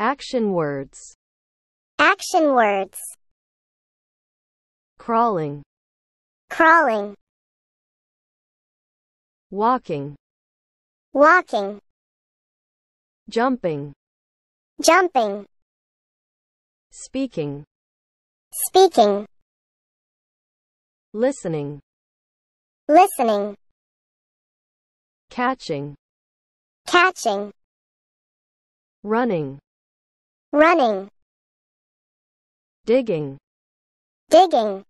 Action words. Action words. Crawling. Crawling. Walking. Walking. Jumping. Jumping. Speaking. Speaking. Listening. Listening. Catching. Catching. Running. Running. Digging. Digging.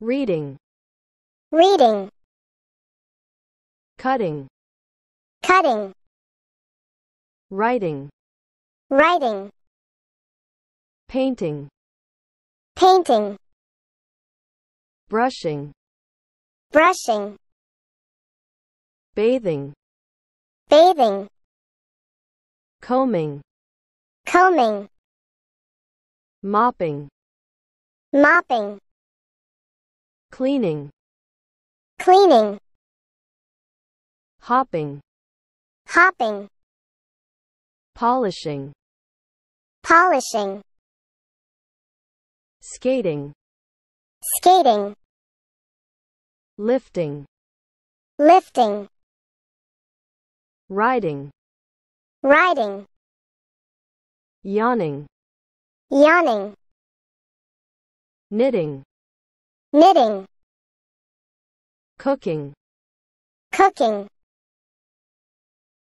Reading. Reading. Cutting. Cutting. Writing. Writing. Painting. Painting. Brushing. Brushing. Bathing. Bathing. Combing. Combing. Mopping. Mopping. Cleaning. Cleaning. Hopping. Hopping. Polishing. Polishing. Skating. Skating. Lifting. Lifting. Riding. Riding. Yawning. Yawning. Knitting. Knitting. Cooking. Cooking.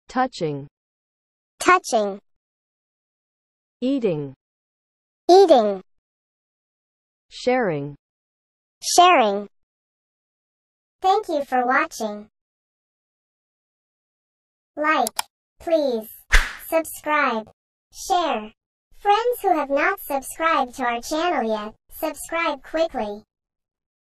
Touching. Touching. Eating. Eating. Sharing. Sharing. Thank you for watching. Like, please, subscribe, share. Friends who have not subscribed to our channel yet, subscribe quickly.